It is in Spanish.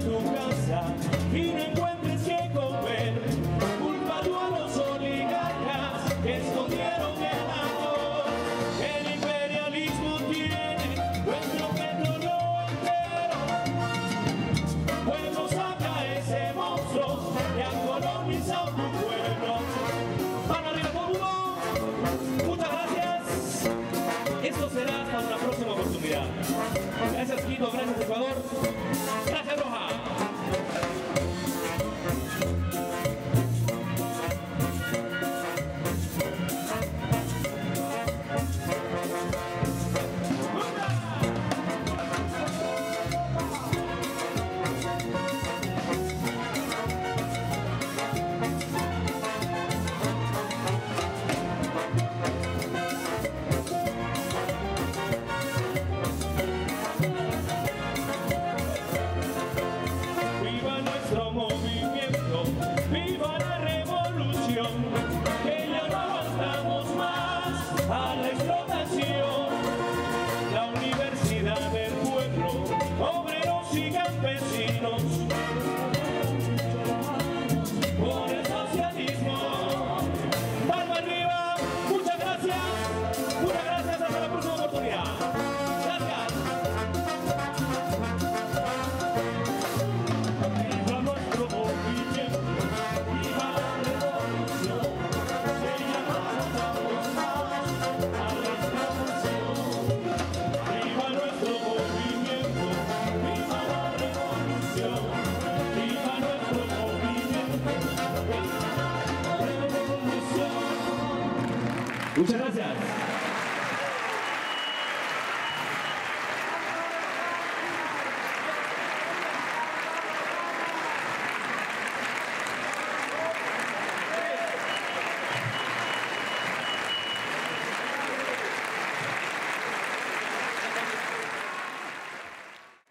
tu casa y no encuentres que comer. Culpa tú a los oligarcas que escondieron el amor. El imperialismo tiene nuestro petróleo entero. Bueno, saca ese monstruo que ha colonizado tu pueblo. ¡Van arriba, ¡Muchas gracias! Esto será hasta una próxima oportunidad. Gracias, Quito. Gracias, Ecuador. 영 Muchas gracias.